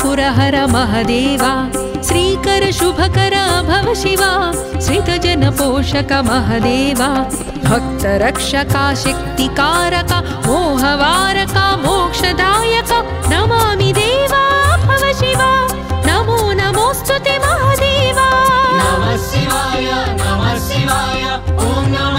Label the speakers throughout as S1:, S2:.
S1: ठाकुरहर महदेवा श्रीकर शुभकर भव शिवा श्रितजनपोषक महदेवा।
S2: भक्तरक्षका, शक्तिकारक, मोहवारका, मोक्षदायक, नमामि देवा, भव शिवा। नमो नमोऽस्तु ते
S1: नमः शिवाय नमः शिवाय, ॐ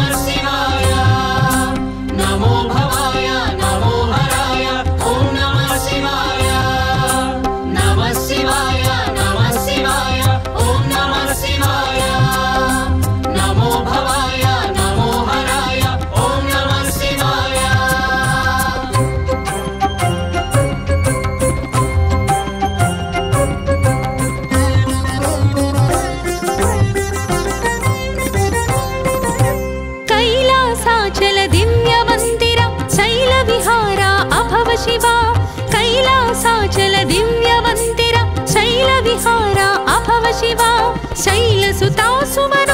S2: शिवा शैलसुता सुता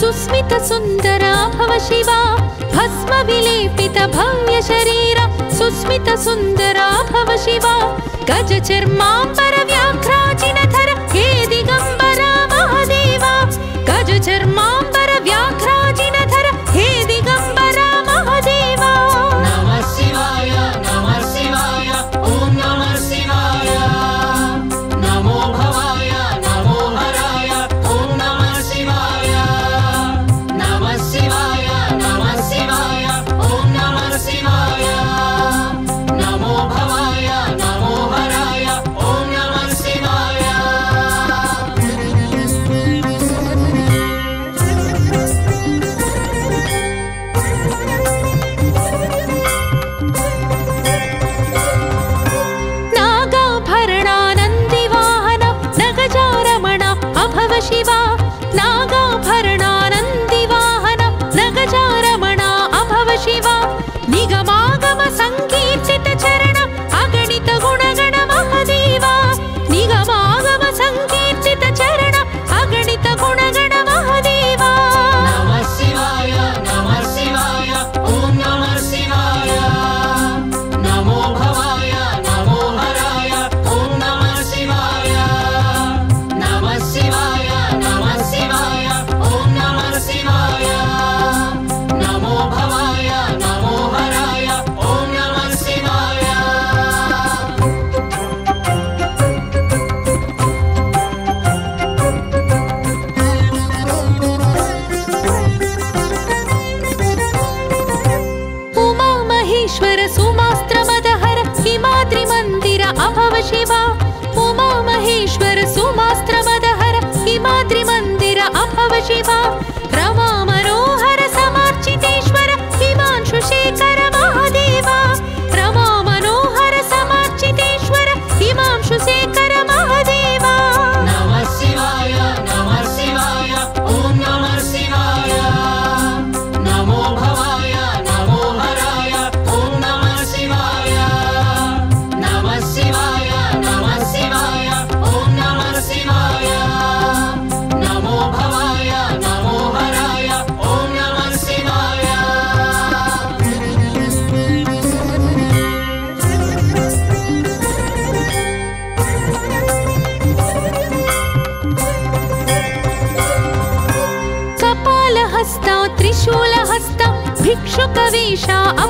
S2: सुस्मित सुन्दरा भव शिवा भस्मभिलेपित भव्यशरीरा सुस्मित सुन्दरा भव शिवा गज चर्मा व्याघ्रा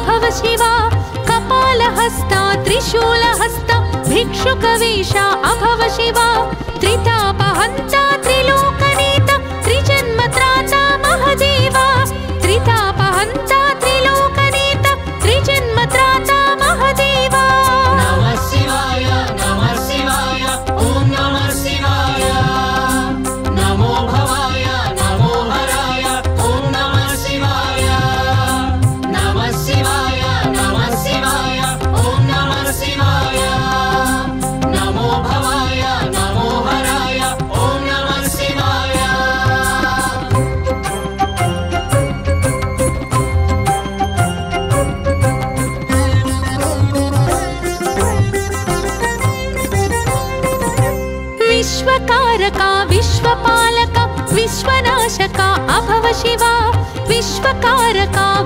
S2: उद्धव शिवा। कपालहस्ता त्रिशूलहस्ता भिक्षुकवेशा अभव शिवा। त्रितापहन्ता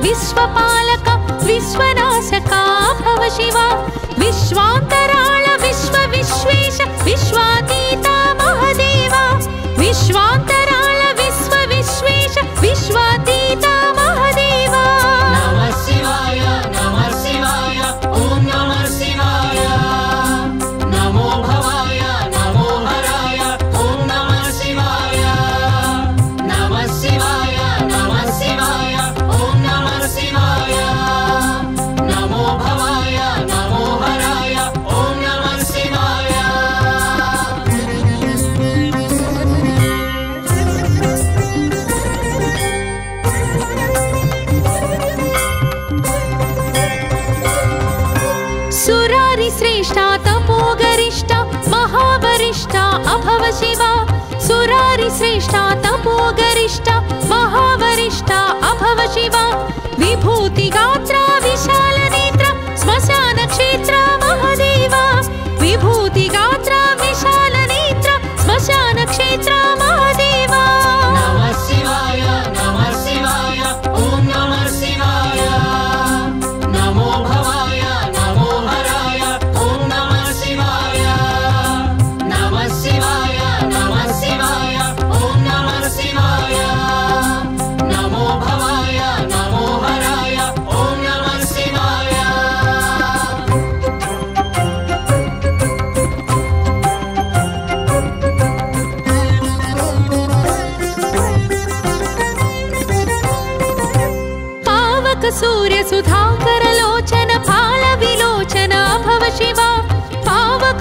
S2: विश्वपालका विश्वनाशका भव शिवा। विश्वा परिश्रेष्ठा तपोगरिष्ठा महावरिष्ठा अभव शिवा विभूतिगात्रा विशाल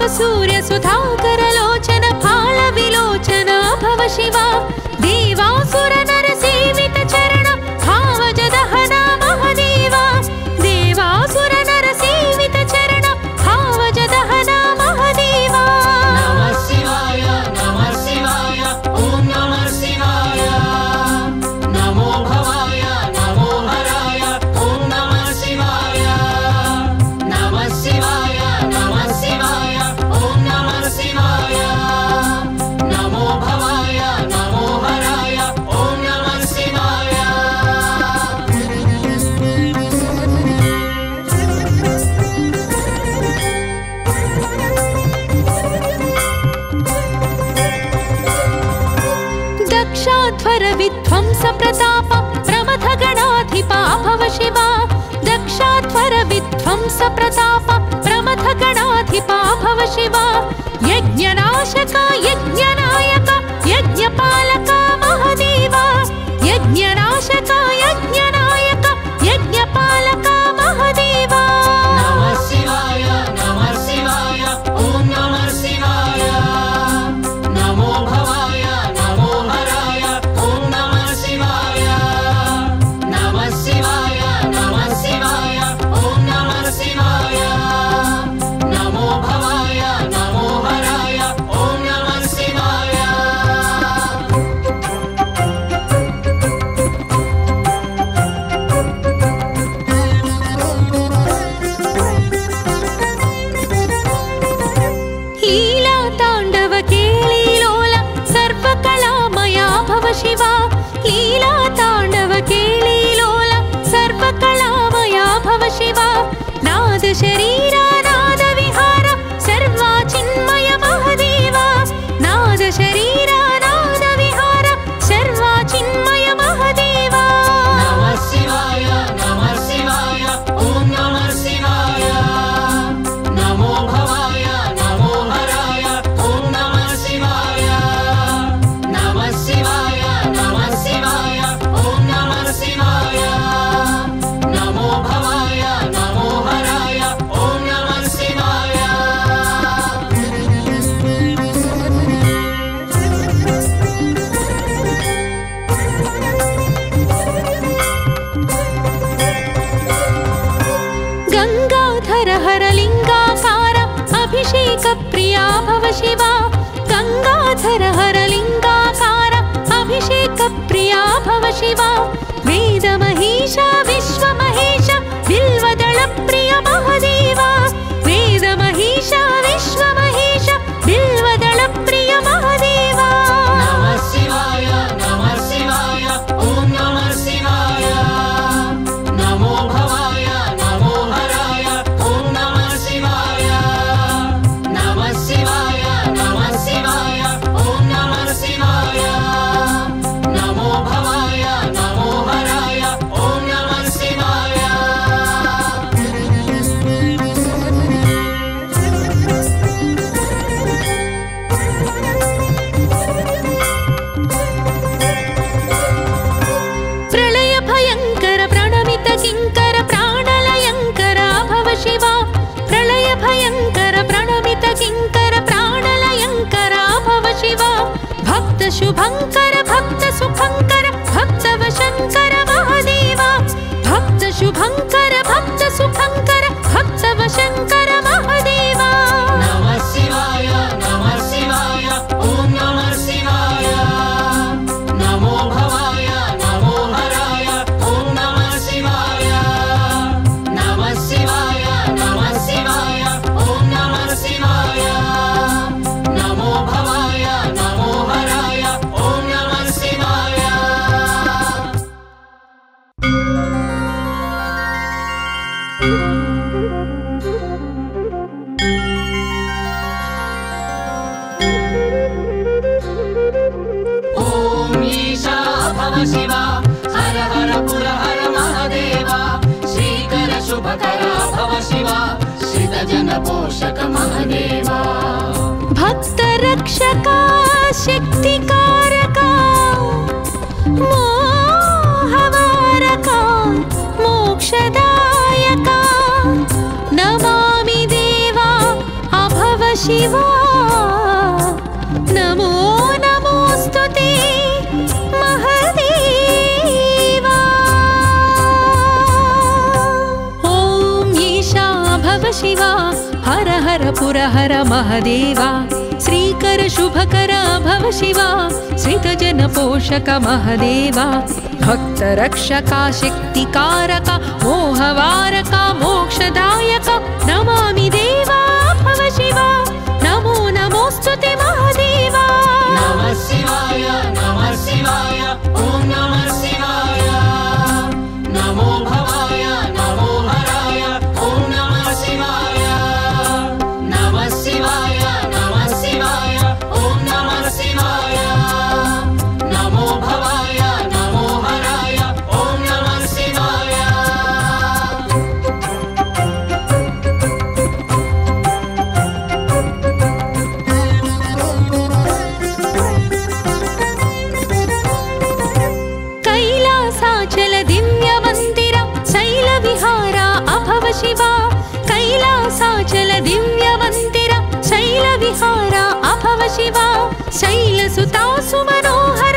S2: धा भव शिवा देवासुरन प्रताप प्रमथ गणाधिपा भव शिवा। यज्ञनाशक यज्ञनायक यज्ञपालक वीरमहिषा विश्वम 刚刚
S1: नमो नमोस्तु ॐ ईशा भव शिवा हर हर पुरहर महदेवा। श्रीकर शुभकर भव शिवा श्रितजन पोषक महदेवा।
S2: भक्तरक्षका शक्तिकारक मोहवारका मोक्षदायक नमामि
S1: शिवाय नमः शिवाय ॐ नमः
S2: अहव शिवा शैलसुता सुमनोहर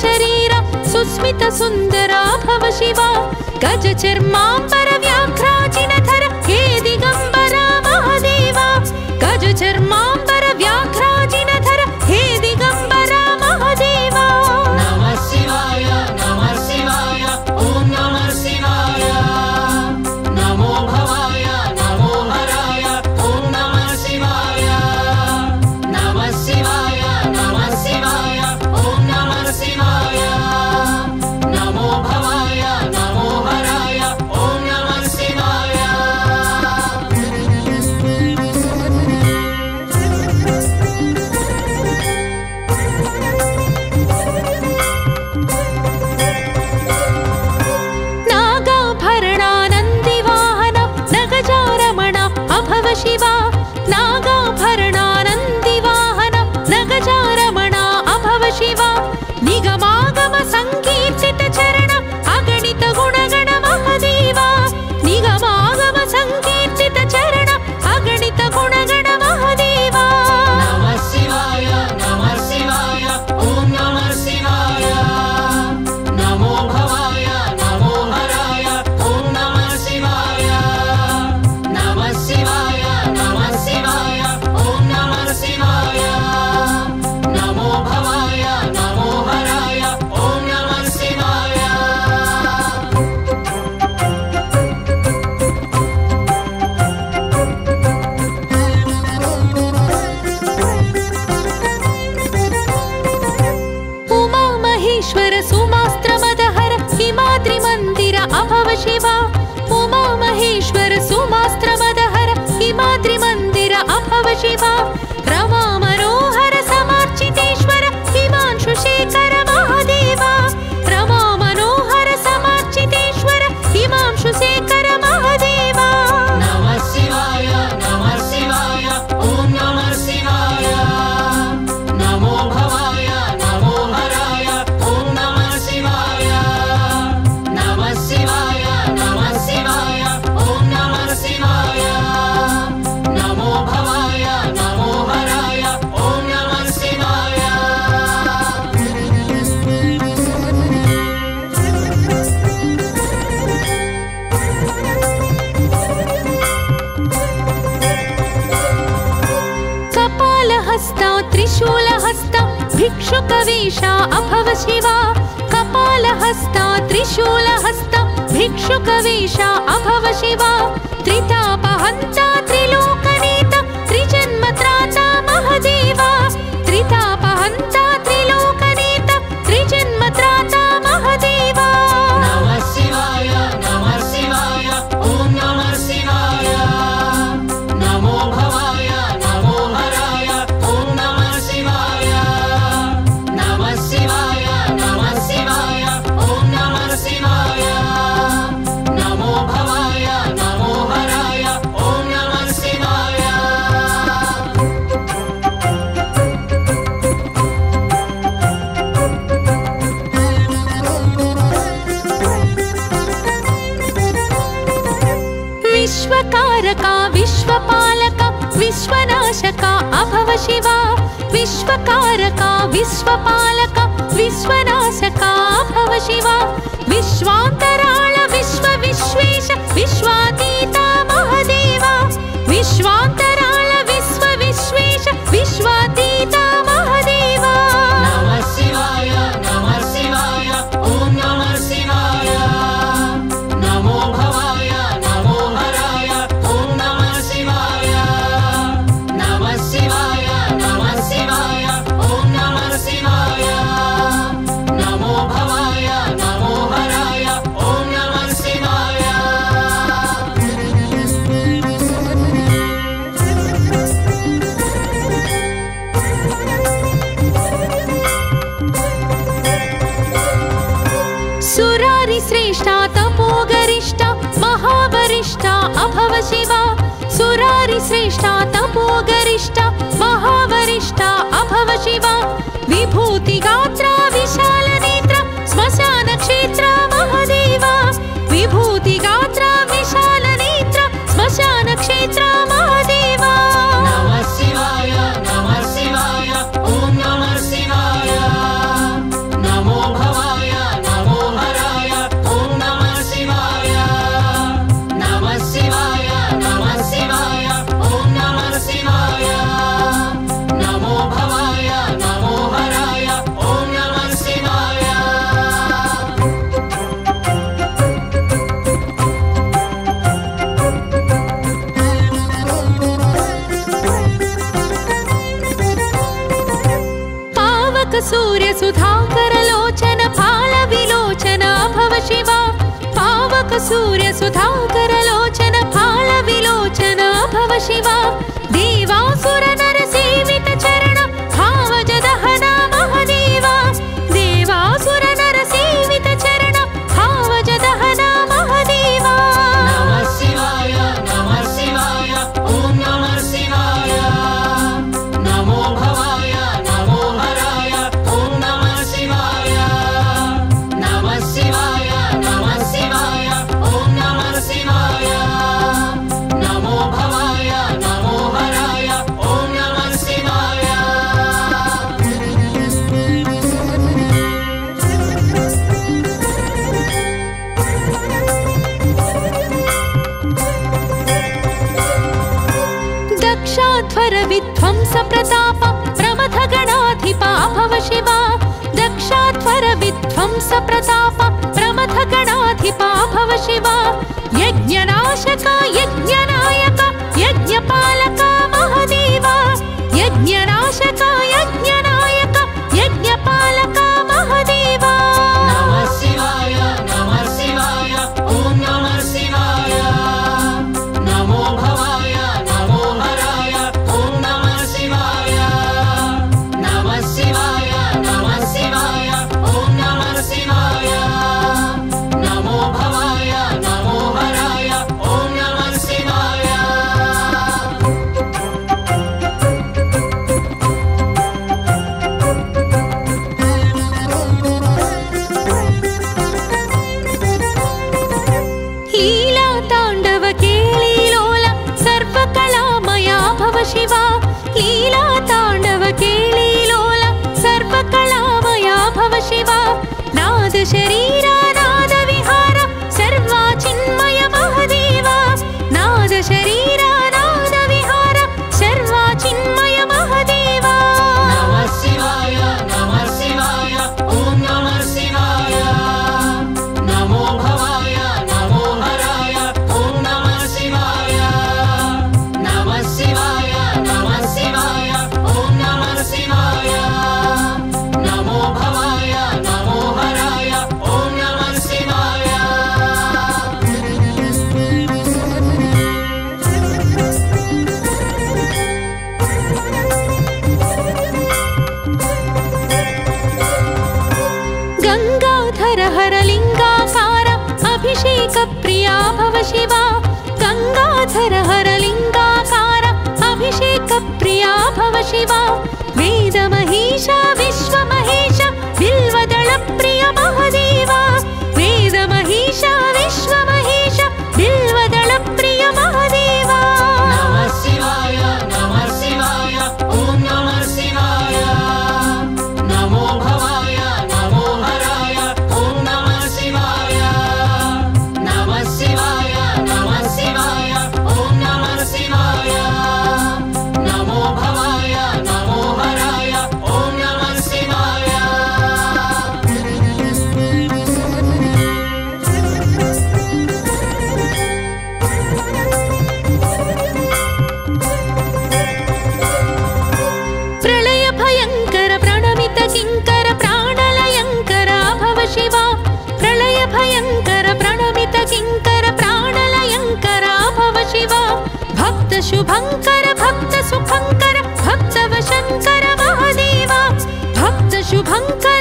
S2: शरीरा सुस्मितसुन्दरा भव शिवा। गजचर्माम्बरव्याघ्रा ईशा अभव शिवा
S1: कपाल हस्ता
S2: त्रिशूल हस्ता भिक्षुक वेशा अभव शिवा त्रितापहन्ता शिवा विश्वकारका विश्वपालका विश्वनाशका भव शिवा। विश्वान्तराळ विश्वविश्वेश विश्वातीता महदेवा। विश्वान्तराळ
S1: विश्वविश्वेश
S2: विश्वाती श्रेष्ठा तपो गरिष्ठा महावरिष्ठा अभव शिवा विभूतिगात्रा विशाल। without प्रताप प्रमथ गणाधिपा भव शिवा यज्ञनाशका यज्ञनायक यज्ञपालका शिवा। विश्व महेश शङ्कर भक्त सुखङ्कर भक् शुभङ्कर भक्त
S1: शुभङ्कर।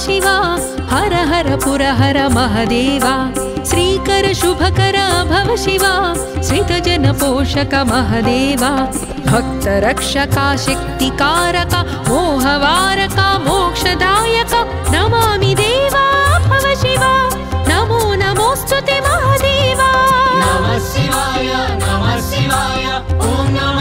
S1: शिवा। हर हर पुर महदेवा। श्रीकर शुभकर भव शिवा श्रितजन पोषक महदेवा।
S2: भक्तरक्षका शक्तिकारक, मोहवारका, मोक्षदायक, नमामि देवा, भव शिवा।
S1: शिवाय नमः शिवाय ॐ नमः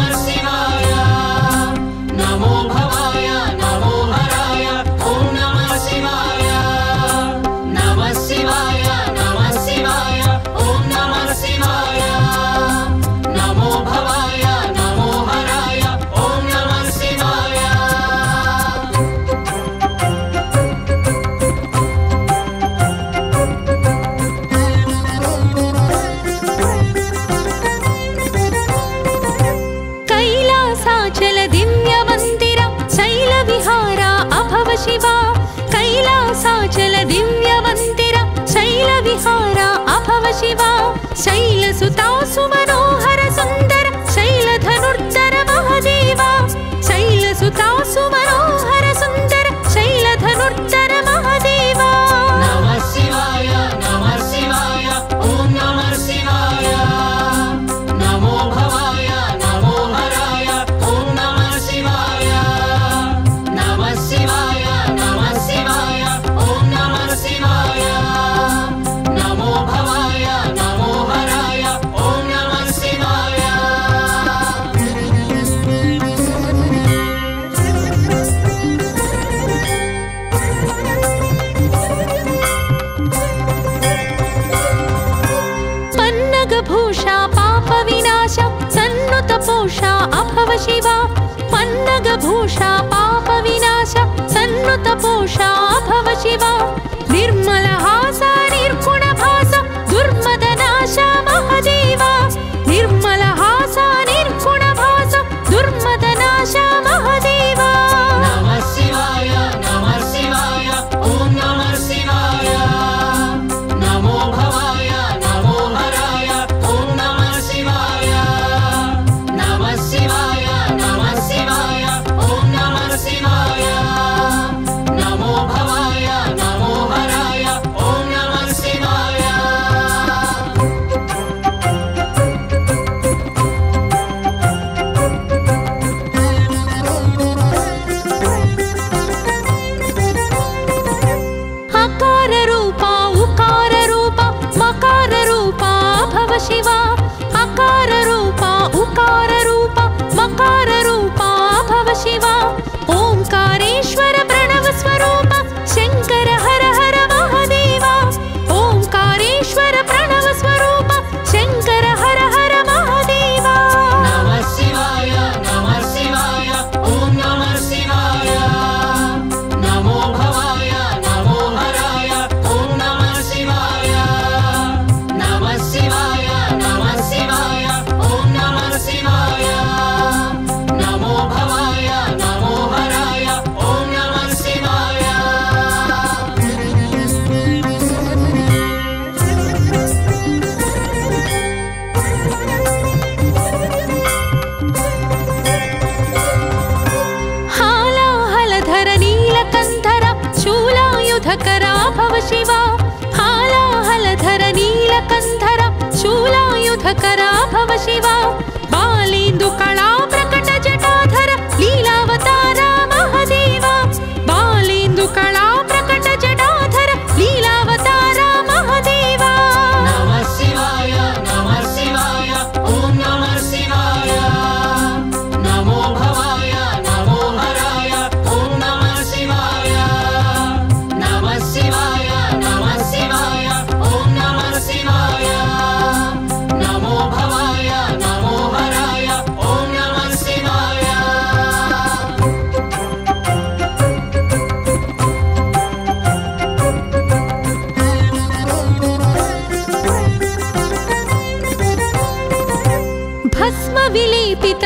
S2: विहारा अभव शिवा शैलसुता सुमनोहर सुन्दर शैलधनुर्धर महदेवा शैलसुता शैलसुतासु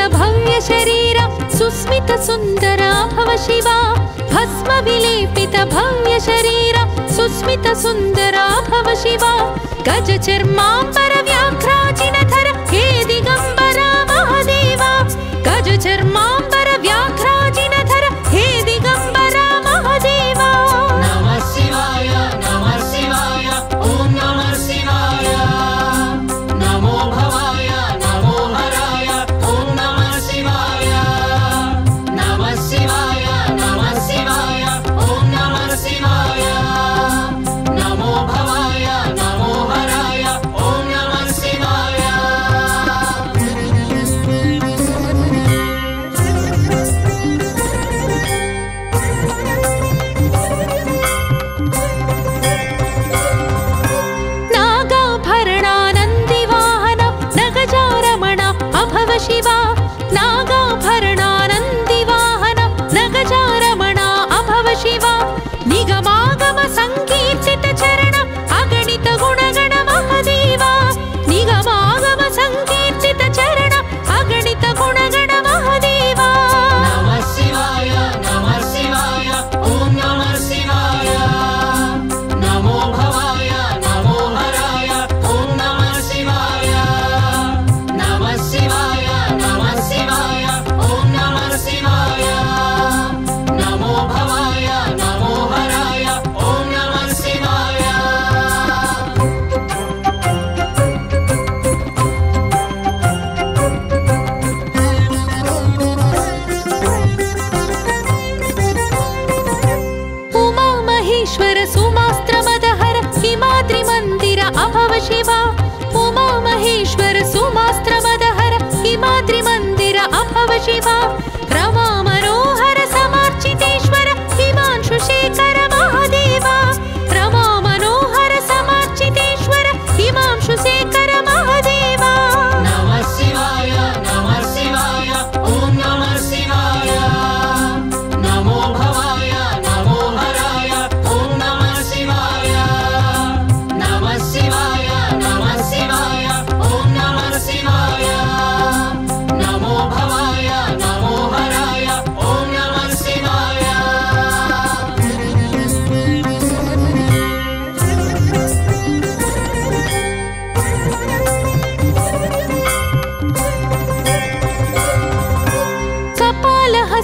S2: भव्यशरीर सुस्मितसुन्दरा भव शिवा भस्मविलेपित भव्यशरीर सुस्मितसुन्दरा भव शिवा गज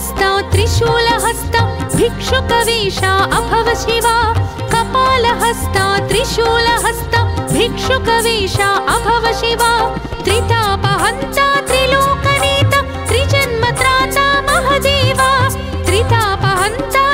S2: हस्ता त्रिशूलहस्ता भिक्षुकवेशा अभव शिवा कपालहस्ता त्रिशूलहस्ता भिक्षुकवेशा अभव शिवा त्रितापहन्ता त्रिलोकीतान्मत्रापहन्ता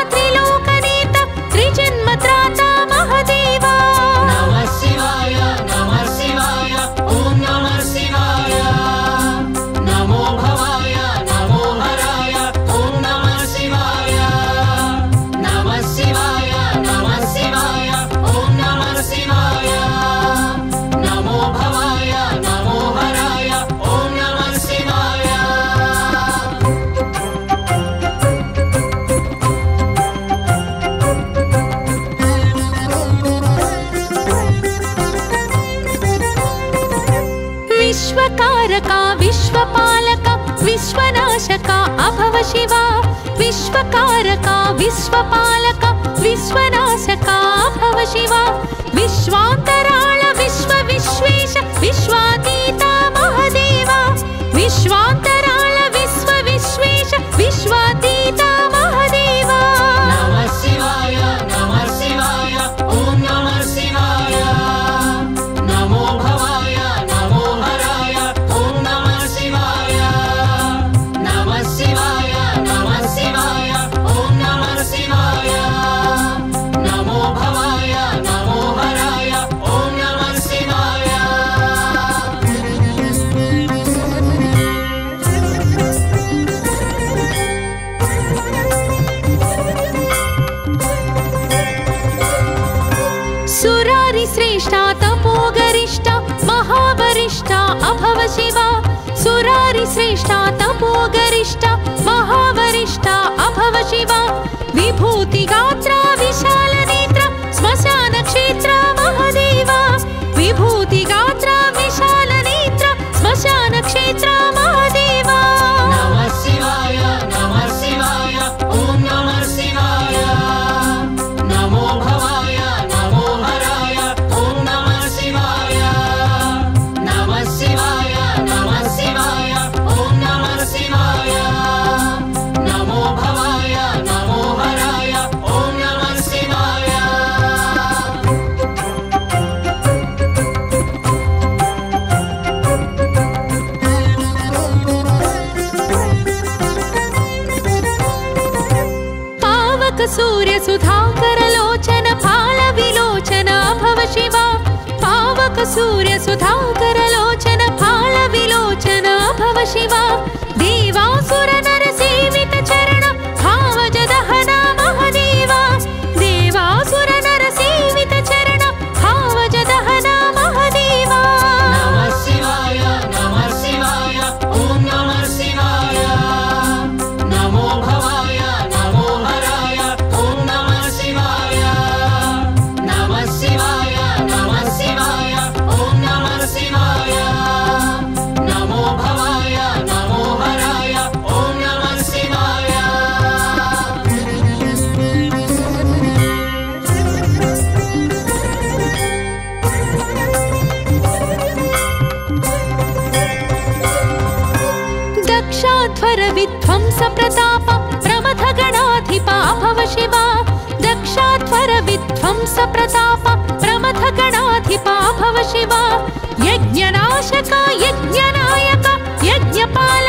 S2: विश्वपालका विश्वनाशका भव शिवा विश्वान्तराळ विश्व विश्वेश विश्वातीत श्रेष्ठा तपोगरिष्ठा महावरिष्ठा अभव शिवा विभूतिगात्रा विशाल पावक प्रताप प्रमथ गणाधिपा भव शिवा यज्ञनाशक यज्ञनायक यज्ञपालक